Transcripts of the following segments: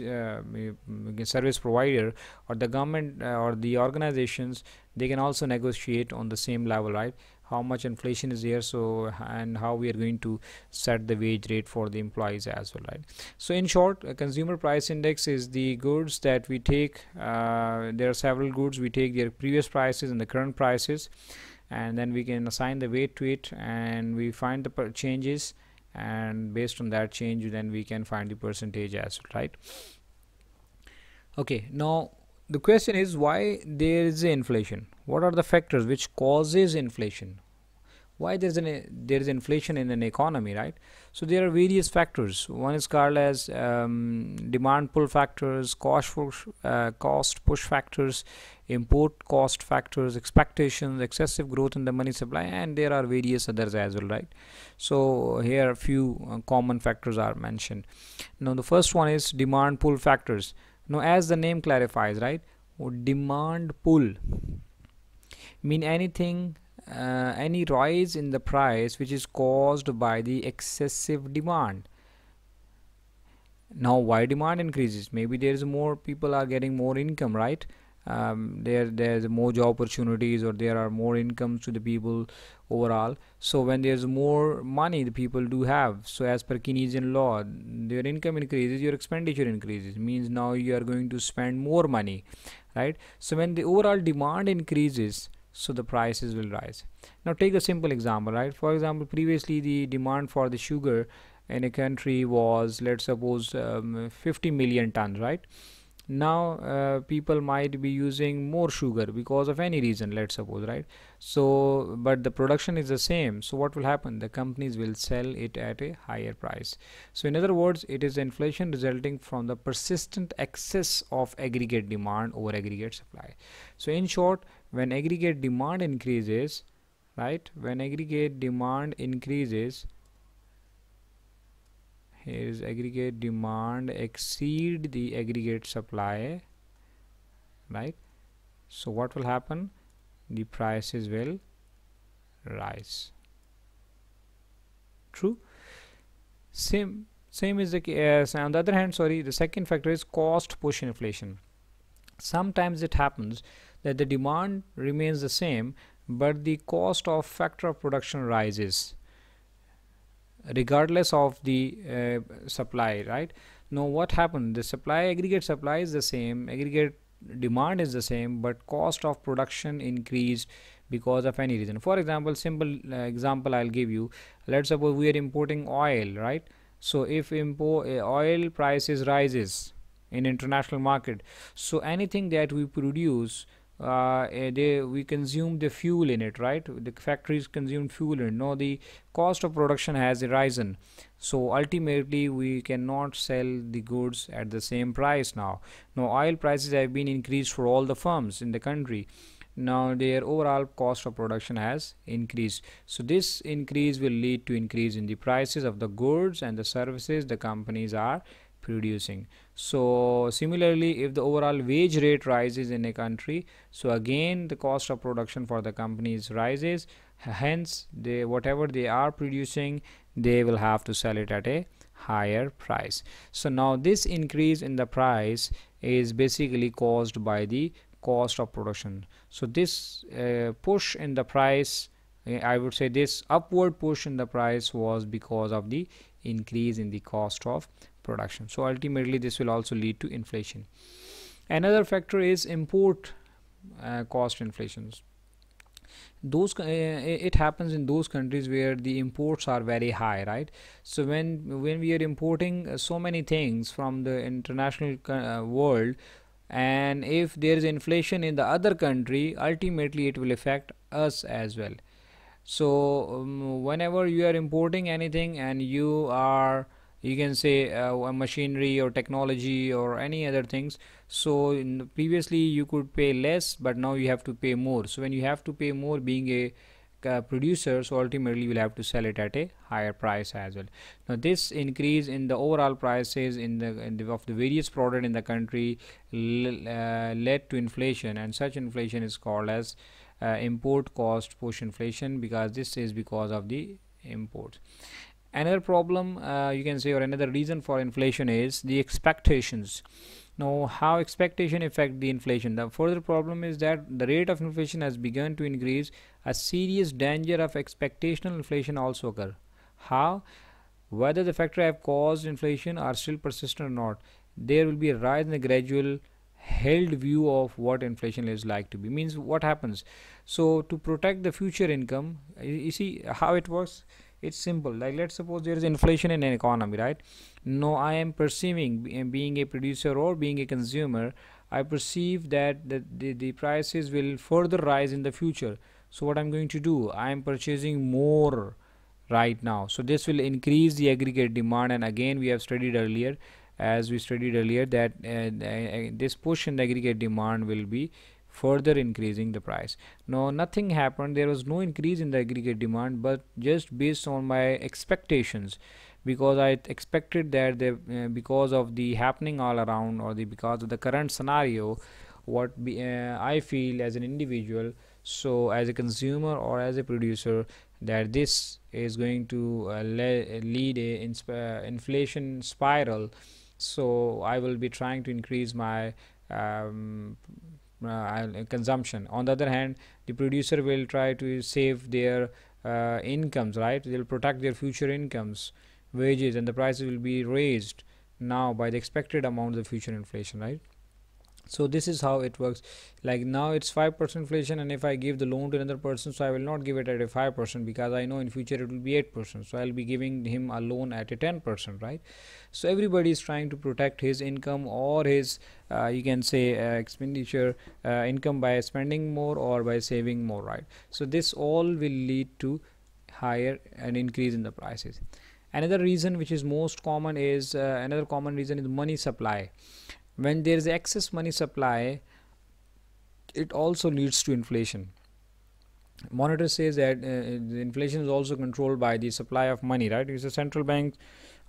uh, service provider or the government uh, or the organizations they can also negotiate on the same level right? How much inflation is there so and how we are going to set the wage rate for the employees as well right? So in short consumer price index is the goods that we take uh, there are several goods we take their previous prices and the current prices and then we can assign the weight to it and we find the changes and based on that change then we can find the percentage as well right? Okay now the question is why there is inflation? What are the factors which causes inflation why there's an there is inflation in an economy right? So there are various factors. One is called as um, demand pull factors cost push, uh, cost push factors import cost factors expectations excessive growth in the money supply and there are various others as well right? So here a few uh, common factors are mentioned. Now the first one is demand pull factors. Now as the name clarifies right demand pull mean anything uh, any rise in the price which is caused by the excessive demand. Now why demand increases? Maybe there is more people are getting more income right? Um, there there's more job opportunities or there are more incomes to the people overall. So when there's more money the people do have. So as per keynesian law their income increases your expenditure increases. Means now you are going to spend more money right? So when the overall demand increases so the prices will rise. Now take a simple example right? For example previously the demand for the sugar in a country was let's suppose um, 50 million tons right now uh, people might be using more sugar because of any reason let's suppose right? So but the production is the same. So what will happen? The companies will sell it at a higher price. So in other words it is inflation resulting from the persistent excess of aggregate demand over aggregate supply. So in short when aggregate demand increases right when aggregate demand increases here is aggregate demand exceed the aggregate supply right? So what will happen? The prices will rise. True? Same same is the case uh, on the other hand sorry the second factor is cost push inflation. Sometimes it happens that the demand remains the same but the cost of factor of production rises regardless of the uh, supply right? Now what happened? The supply aggregate supply is the same aggregate demand is the same but cost of production increased because of any reason. For example simple uh, example i'll give you. Let's suppose we are importing oil right? So if import uh, oil prices rises in international market so anything that we produce uh, eh, they we consume the fuel in it right? The factories consume fuel and now the cost of production has risen so ultimately we cannot sell the goods at the same price now. Now oil prices have been increased for all the firms in the country. Now their overall cost of production has increased. So this increase will lead to increase in the prices of the goods and the services the companies are producing. So similarly if the overall wage rate rises in a country so again the cost of production for the companies rises. Hence they whatever they are producing they will have to sell it at a higher price. So now this increase in the price is basically caused by the cost of production. So this uh, push in the price uh, I would say this upward push in the price was because of the increase in the cost of production. So ultimately this will also lead to inflation. Another factor is import uh, cost inflations those uh, it happens in those countries where the imports are very high right? So when when we are importing so many things from the international uh, world and if there is inflation in the other country ultimately it will affect us as well. So um, whenever you are importing anything and you are you can say uh, machinery or technology or any other things. So previously you could pay less but now you have to pay more. So when you have to pay more being a uh, producer so ultimately will have to sell it at a higher price as well. Now this increase in the overall prices in the, in the of the various product in the country uh, led to inflation and such inflation is called as uh, import cost push inflation because this is because of the imports another problem uh, you can say or another reason for inflation is the expectations. Now how expectation affect the inflation? The further problem is that the rate of inflation has begun to increase. A serious danger of expectational inflation also occur. How? Whether the factor have caused inflation are still persistent or not. There will be a rise in the gradual held view of what inflation is like to be. Means what happens? So to protect the future income you see how it works it's simple. Like let's suppose there is inflation in an economy right? No i am perceiving being a producer or being a consumer i perceive that the, the, the prices will further rise in the future. So what i'm going to do? I am purchasing more right now. So this will increase the aggregate demand. And again we have studied earlier as we studied earlier that uh, uh, this push in the aggregate demand will be further increasing the price. No nothing happened. There was no increase in the aggregate demand but just based on my expectations because i expected that the uh, because of the happening all around or the because of the current scenario what be, uh, i feel as an individual so as a consumer or as a producer that this is going to uh, le lead a uh, inflation spiral. So i will be trying to increase my um, consumption. On the other hand the producer will try to save their uh, incomes right? They'll protect their future incomes wages and the prices will be raised now by the expected amount of future inflation right so this is how it works. Like now it's 5% inflation and if I give the loan to another person so I will not give it at a 5% because I know in future it will be 8% so I'll be giving him a loan at a 10% right? So everybody is trying to protect his income or his uh, you can say uh, expenditure uh, income by spending more or by saving more right? So this all will lead to higher an increase in the prices. Another reason which is most common is uh, another common reason is money supply when there is excess money supply it also leads to inflation. Monitor says that uh, inflation is also controlled by the supply of money right? Because the central banks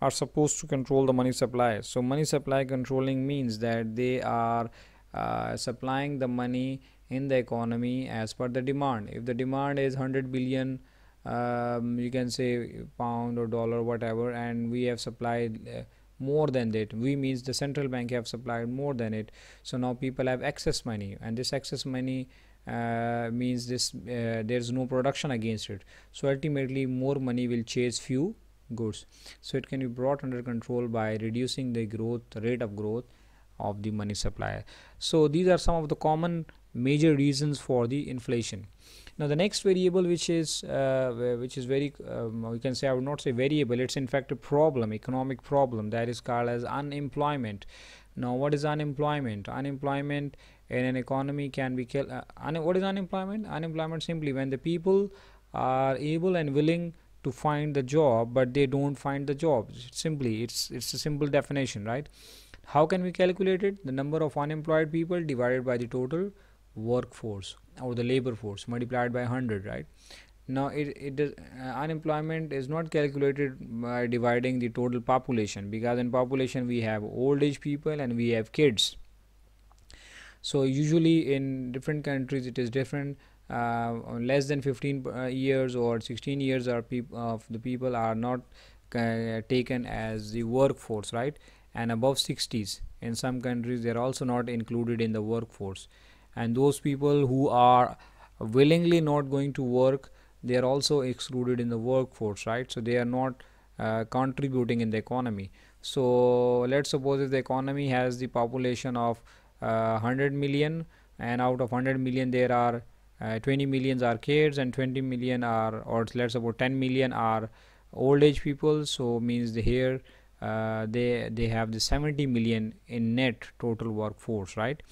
are supposed to control the money supply. So money supply controlling means that they are uh, supplying the money in the economy as per the demand. If the demand is 100 billion um, you can say pound or dollar whatever and we have supplied uh, more than that. We means the central bank have supplied more than it. So now people have excess money and this excess money uh, means this uh, there's no production against it. So ultimately more money will chase few goods. So it can be brought under control by reducing the growth rate of growth of the money supply. So these are some of the common major reasons for the inflation. Now the next variable which is uh, which is very um, we can say I would not say variable it's in fact a problem economic problem that is called as unemployment. Now what is unemployment? Unemployment in an economy can be killed uh, what is unemployment? Unemployment simply when the people are able and willing to find the job but they don't find the job. Simply it's it's a simple definition right how can we calculate it? The number of unemployed people divided by the total workforce or the labor force multiplied by 100 right? Now it, it uh, unemployment is not calculated by dividing the total population because in population we have old age people and we have kids. So usually in different countries it is different. Uh, less than 15 uh, years or 16 years are peop- of the people are not uh, taken as the workforce right and above 60s in some countries they are also not included in the workforce. And those people who are willingly not going to work they are also excluded in the workforce right? So they are not uh, contributing in the economy. So let's suppose if the economy has the population of uh, 100 million and out of 100 million there are uh, 20 millions are kids and 20 million are or let's suppose 10 million are old age people so means the here uh, they they have the 70 million in net total workforce right?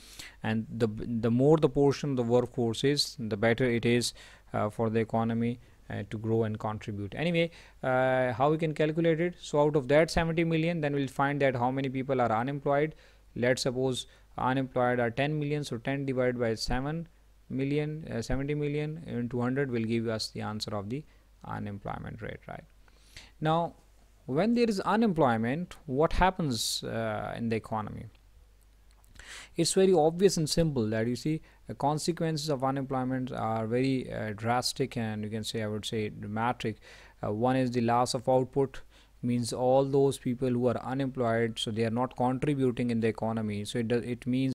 And the the more the portion of the workforce is the better it is uh, for the economy uh, to grow and contribute. Anyway uh, how we can calculate it? So out of that 70 million then we'll find that how many people are unemployed. Let's suppose unemployed are 10 million so 10 divided by 7 million uh, 70 million into 200 will give us the answer of the unemployment rate right? Now when there is unemployment what happens uh, in the economy? It's very obvious and simple that you see the consequences of unemployment are very uh, drastic and you can say i would say dramatic. Uh, one is the loss of output means all those people who are unemployed so they are not contributing in the economy. So it does it means